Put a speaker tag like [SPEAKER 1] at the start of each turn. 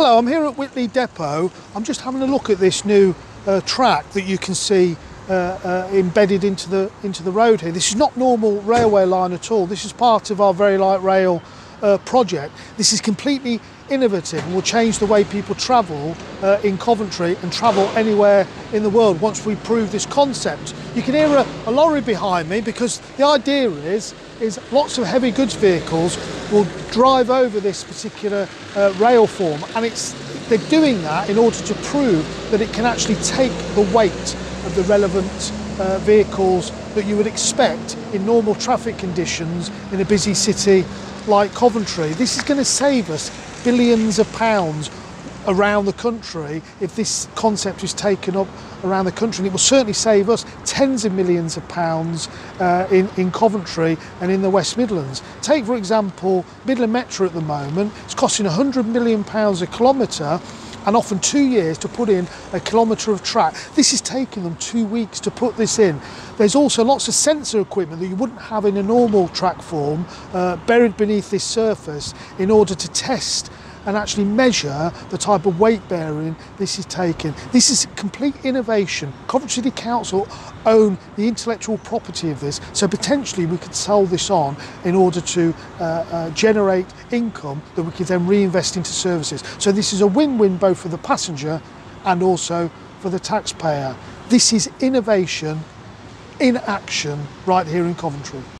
[SPEAKER 1] Hello, I'm here at Whitley Depot. I'm just having a look at this new uh, track that you can see uh, uh, embedded into the into the road here. This is not normal railway line at all. This is part of our very light rail uh, project. This is completely innovative and will change the way people travel uh, in Coventry and travel anywhere in the world once we prove this concept. You can hear a, a lorry behind me because the idea is is lots of heavy goods vehicles will drive over this particular uh, rail form and it's they're doing that in order to prove that it can actually take the weight of the relevant uh, vehicles that you would expect in normal traffic conditions in a busy city like Coventry. This is going to save us billions of pounds around the country if this concept is taken up around the country and it will certainly save us tens of millions of pounds uh, in, in Coventry and in the West Midlands. Take for example Midland Metro at the moment, it's costing 100 million pounds a kilometre and often two years to put in a kilometre of track. This is taking them two weeks to put this in. There's also lots of sensor equipment that you wouldn't have in a normal track form uh, buried beneath this surface in order to test and actually measure the type of weight bearing this is taking. This is complete innovation. Coventry City Council own the intellectual property of this, so potentially we could sell this on in order to uh, uh, generate income that we could then reinvest into services. So this is a win-win both for the passenger and also for the taxpayer. This is innovation in action right here in Coventry.